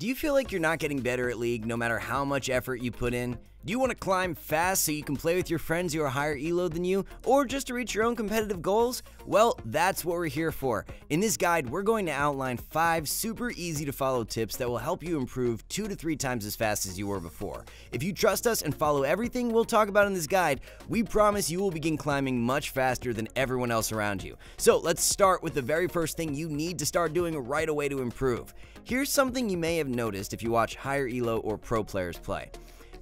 Do you feel like you're not getting better at League no matter how much effort you put in? Do you want to climb fast so you can play with your friends who are higher elo than you, or just to reach your own competitive goals? Well, that's what we're here for. In this guide, we're going to outline five super easy to follow tips that will help you improve two to three times as fast as you were before. If you trust us and follow everything we'll talk about in this guide, we promise you will begin climbing much faster than everyone else around you. So let's start with the very first thing you need to start doing right away to improve. Here's something you may have noticed if you watch higher elo or pro players play.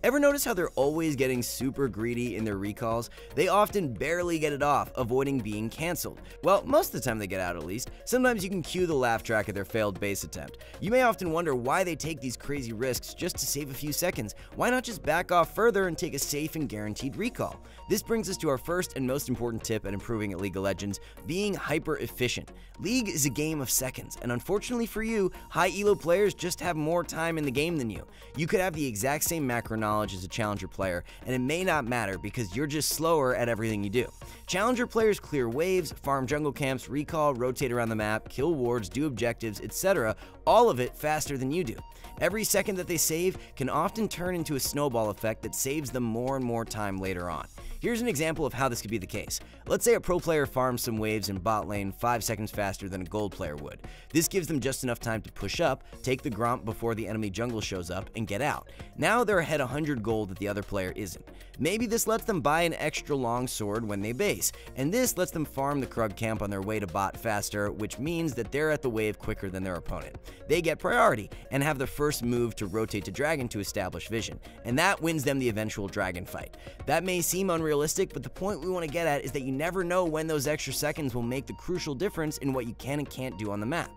Ever notice how they're always getting super greedy in their recalls? They often barely get it off, avoiding being cancelled. Well, most of the time they get out at least. Sometimes you can cue the laugh track of their failed base attempt. You may often wonder why they take these crazy risks just to save a few seconds. Why not just back off further and take a safe and guaranteed recall? This brings us to our first and most important tip at improving at League of Legends being hyper efficient. League is a game of seconds, and unfortunately for you, high elo players just have more time in the game than you. You could have the exact same macro knowledge as a challenger player, and it may not matter because you're just slower at everything you do. Challenger players clear waves, farm jungle camps, recall, rotate around the map, kill wards, do objectives, etc., all of it faster than you do. Every second that they save can often turn into a snowball effect that saves them more and more time later on. Here's an example of how this could be the case. Let's say a pro player farms some waves in bot lane 5 seconds faster than a gold player would. This gives them just enough time to push up, take the Gromp before the enemy jungle shows up, and get out. Now they're ahead 100 gold that the other player isn't. Maybe this lets them buy an extra long sword when they base, and this lets them farm the Krug camp on their way to bot faster, which means that they're at the wave quicker than their opponent. They get priority, and have the first move to rotate to dragon to establish vision, and that wins them the eventual dragon fight. That may seem unrealistic but the point we want to get at is that you never know when those extra seconds will make the crucial difference in what you can and can't do on the map.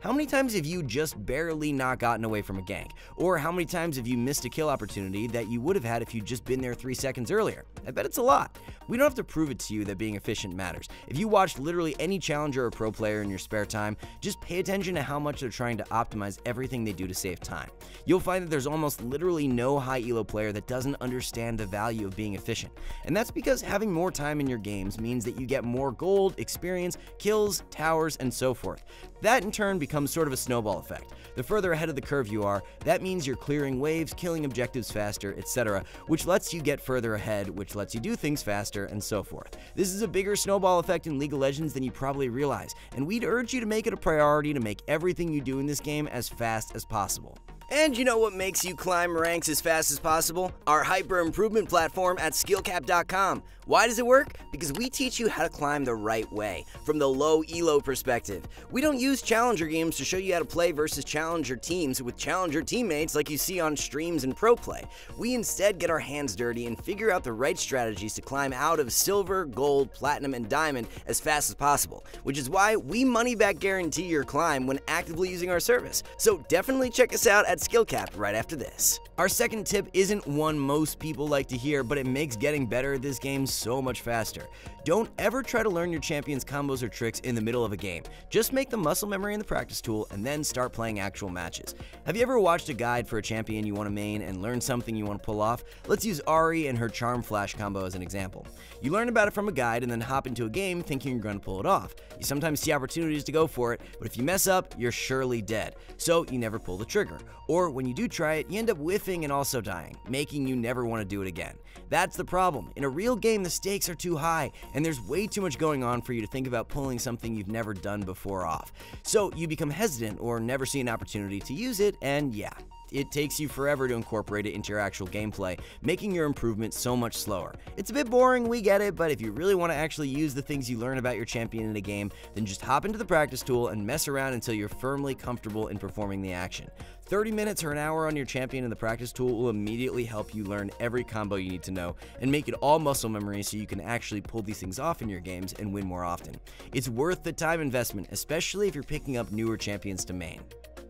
How many times have you just barely not gotten away from a gank? Or how many times have you missed a kill opportunity that you would have had if you'd just been there 3 seconds earlier? I bet it's a lot. We don't have to prove it to you that being efficient matters. If you watch literally any challenger or pro player in your spare time, just pay attention to how much they're trying to optimize everything they do to save time. You'll find that there's almost literally no high elo player that doesn't understand the value of being efficient. And that's because having more time in your games means that you get more gold, experience, kills, towers, and so forth. That in turn becomes sort of a snowball effect. The further ahead of the curve you are, that means you're clearing waves, killing objectives faster, etc., which lets you get further ahead, which lets you do things faster, and so forth. This is a bigger snowball effect in League of Legends than you probably realize, and we'd urge you to make it a priority to make everything you do in this game as fast as possible. And you know what makes you climb ranks as fast as possible? Our hyper improvement platform at skillcapped.com. Why does it work? Because we teach you how to climb the right way, from the low elo perspective. We don't use challenger games to show you how to play versus challenger teams with challenger teammates like you see on streams and pro play. We instead get our hands dirty and figure out the right strategies to climb out of silver, gold, platinum, and diamond as fast as possible, which is why we money back guarantee your climb when actively using our service. So definitely check us out at Skill Capped right after this. Our second tip isn't one most people like to hear, but it makes getting better at this game so much faster. Don't ever try to learn your champion's combos or tricks in the middle of a game. Just make the muscle memory in the practice tool and then start playing actual matches. Have you ever watched a guide for a champion you want to main and learn something you want to pull off? Let's use Ahri and her Charm Flash combo as an example. You learn about it from a guide and then hop into a game thinking you're going to pull it off. You sometimes see opportunities to go for it, but if you mess up, you're surely dead. So you never pull the trigger. Or when you do try it, you end up whiffing and also dying, making you never want to do it again. That's the problem. In a real game, the stakes are too high, and there's way too much going on for you to think about pulling something you've never done before off. So you become hesitant or never see an opportunity to use it, and yeah, it takes you forever to incorporate it into your actual gameplay, making your improvement so much slower. It's a bit boring, we get it, but if you really want to actually use the things you learn about your champion in a game, then just hop into the practice tool and mess around until you're firmly comfortable in performing the action. 30 minutes or an hour on your champion in the practice tool will immediately help you learn every combo you need to know and make it all muscle memory so you can actually pull these things off in your games and win more often. It's worth the time investment, especially if you're picking up newer champions to main.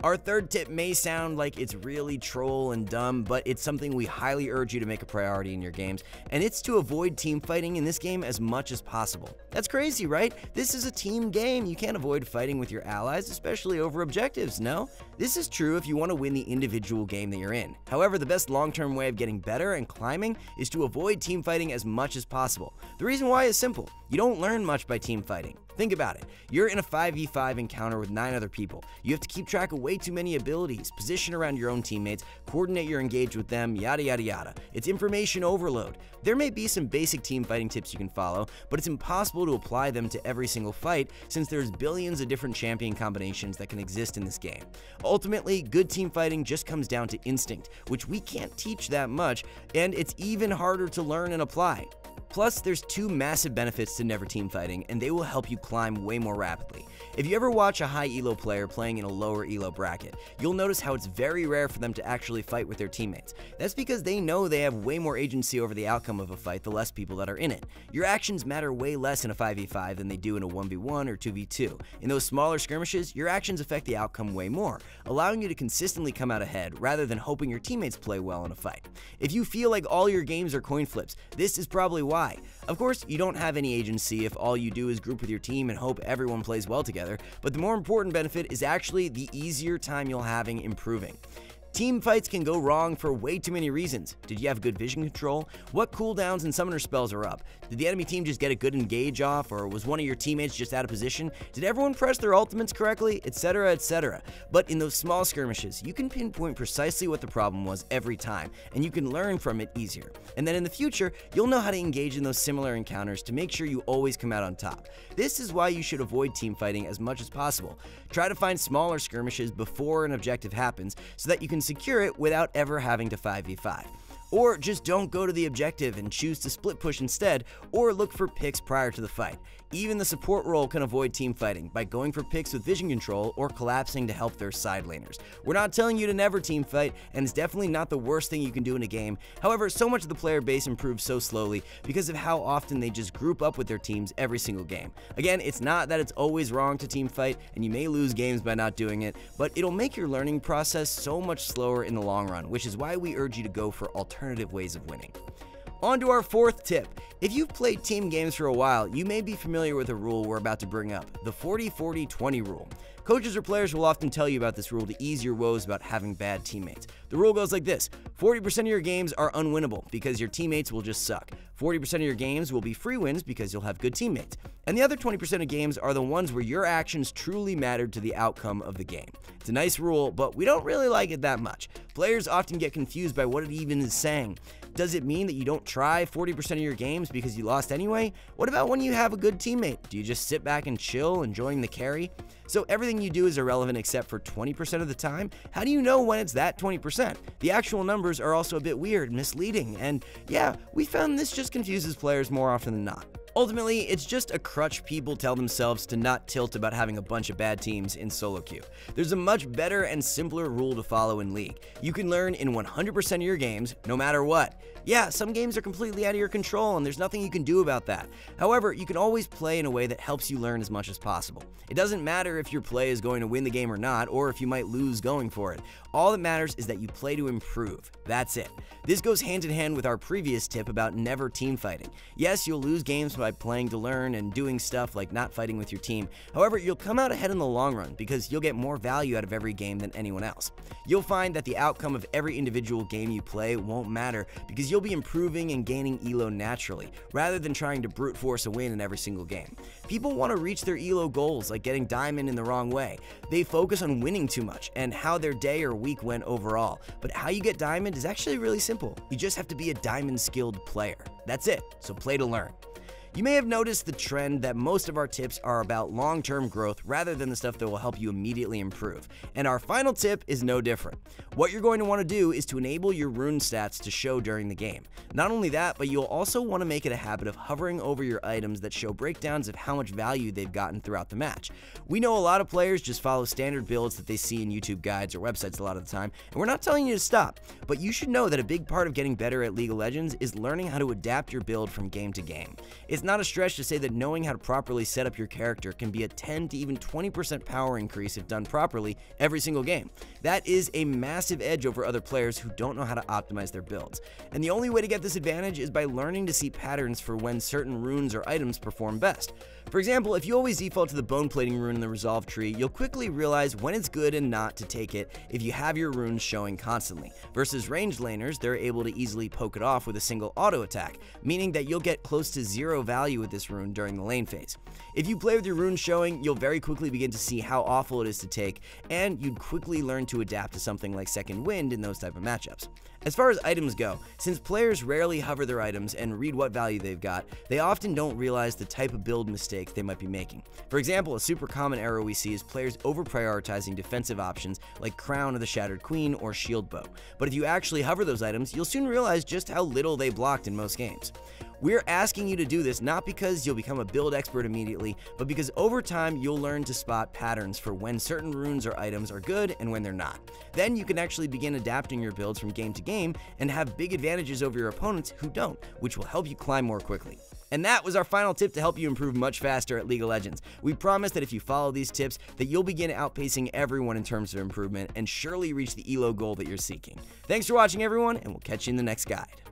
Our third tip may sound like it's really troll and dumb, but it's something we highly urge you to make a priority in your games, and it's to avoid team fighting in this game as much as possible. That's crazy, right? This is a team game. You can't avoid fighting with your allies, especially over objectives, no? This is true if you want to win the individual game that you're in. However, the best long-term way of getting better and climbing is to avoid team fighting as much as possible. The reason why is simple. You don't learn much by team fighting. Think about it. You're in a 5v5 encounter with 9 other people. You have to keep track of way too many abilities, position around your own teammates, coordinate your engage with them, yada yada yada. It's information overload. There may be some basic team fighting tips you can follow, but it's impossible to apply them to every single fight since there's billions of different champion combinations that can exist in this game. Ultimately, good team fighting just comes down to instinct, which we can't teach that much, and it's even harder to learn and apply. Plus, there's two massive benefits to never team fighting, and they will help you climb way more rapidly. If you ever watch a high elo player playing in a lower elo bracket, you'll notice how it's very rare for them to actually fight with their teammates. That's because they know they have way more agency over the outcome of a fight the less people that are in it. Your actions matter way less in a 5v5 than they do in a 1v1 or 2v2. In those smaller skirmishes, your actions affect the outcome way more, allowing you to consistently come out ahead rather than hoping your teammates play well in a fight. If you feel like all your games are coin flips, this is probably why. Of course, you don't have any agency if all you do is group with your team and hope everyone plays well together, but the more important benefit is actually the easier time you'll having improving. Team fights can go wrong for way too many reasons. Did you have good vision control? What cooldowns and summoner spells are up? Did the enemy team just get a good engage off, or was one of your teammates just out of position? Did everyone press their ultimates correctly? Etc. etc. But in those small skirmishes, you can pinpoint precisely what the problem was every time, and you can learn from it easier. And then in the future, you'll know how to engage in those similar encounters to make sure you always come out on top. This is why you should avoid team fighting as much as possible. Try to find smaller skirmishes before an objective happens so that you can secure it without ever having to 5v5. Or just don't go to the objective and choose to split push instead, or look for picks prior to the fight. Even the support role can avoid team fighting by going for picks with vision control or collapsing to help their side laners. We're not telling you to never team fight, and it's definitely not the worst thing you can do in a game. However, so much of the player base improves so slowly because of how often they just group up with their teams every single game. Again, it's not that it's always wrong to team fight, and you may lose games by not doing it, but it'll make your learning process so much slower in the long run, which is why we urge you to go for alternative ways of winning. On to our fourth tip. If you've played team games for a while, you may be familiar with a rule we're about to bring up the 40 40 20 rule. Coaches or players will often tell you about this rule to ease your woes about having bad teammates. The rule goes like this 40% of your games are unwinnable because your teammates will just suck. 40% of your games will be free wins because you'll have good teammates. And the other 20% of games are the ones where your actions truly mattered to the outcome of the game. It's a nice rule, but we don't really like it that much. Players often get confused by what it even is saying. Does it mean that you don't try 40% of your games because you lost anyway? What about when you have a good teammate? Do you just sit back and chill, enjoying the carry? So everything you do is irrelevant except for 20% of the time? How do you know when it's that 20%? The actual numbers are also a bit weird, misleading, and yeah, we found this just confuses players more often than not. Ultimately, it's just a crutch people tell themselves to not tilt about having a bunch of bad teams in solo queue. There's a much better and simpler rule to follow in League. You can learn in 100% of your games, no matter what. Yeah, some games are completely out of your control and there's nothing you can do about that. However, you can always play in a way that helps you learn as much as possible. It doesn't matter if your play is going to win the game or not, or if you might lose going for it. All that matters is that you play to improve. That's it. This goes hand in hand with our previous tip about never team fighting. Yes, you'll lose games by playing to learn and doing stuff like not fighting with your team. However, you'll come out ahead in the long run because you'll get more value out of every game than anyone else. You'll find that the outcome of every individual game you play won't matter because you'll be improving and gaining elo naturally, rather than trying to brute force a win in every single game. People want to reach their elo goals like getting diamond in the wrong way. They focus on winning too much and how their day or week went overall. But how you get diamond is actually really simple. You just have to be a diamond skilled player. That's it. So play to learn. You may have noticed the trend that most of our tips are about long term growth rather than the stuff that will help you immediately improve. And our final tip is no different. What you're going to want to do is to enable your rune stats to show during the game. Not only that, but you'll also want to make it a habit of hovering over your items that show breakdowns of how much value they've gotten throughout the match. We know a lot of players just follow standard builds that they see in YouTube guides or websites a lot of the time, and we're not telling you to stop, but you should know that a big part of getting better at League of Legends is learning how to adapt your build from game to game. It's not a stretch to say that knowing how to properly set up your character can be a 10 to even 20% power increase if done properly every single game. That is a massive edge over other players who don't know how to optimize their builds. And the only way to get this advantage is by learning to see patterns for when certain runes or items perform best. For example, if you always default to the bone plating rune in the resolve tree, you'll quickly realize when it's good and not to take it if you have your runes showing constantly. Versus ranged laners, they're able to easily poke it off with a single auto attack, meaning that you'll get close to zero value with this rune during the lane phase. If you play with your rune showing, you'll very quickly begin to see how awful it is to take, and you'd quickly learn to adapt to something like Second Wind in those type of matchups. As far as items go, since players rarely hover their items and read what value they've got, they often don't realize the type of build mistakes they might be making. For example, a super common error we see is players over prioritizing defensive options like Crown of the Shattered Queen or Shieldbow. But if you actually hover those items, you'll soon realize just how little they blocked in most games. We're asking you to do this not because you'll become a build expert immediately, but because over time you'll learn to spot patterns for when certain runes or items are good and when they're not. Then you can actually begin adapting your builds from game to game and have big advantages over your opponents who don't, which will help you climb more quickly. And that was our final tip to help you improve much faster at League of Legends. We promise that if you follow these tips, that you'll begin outpacing everyone in terms of improvement and surely reach the ELO goal that you're seeking. Thanks for watching everyone, and we'll catch you in the next guide.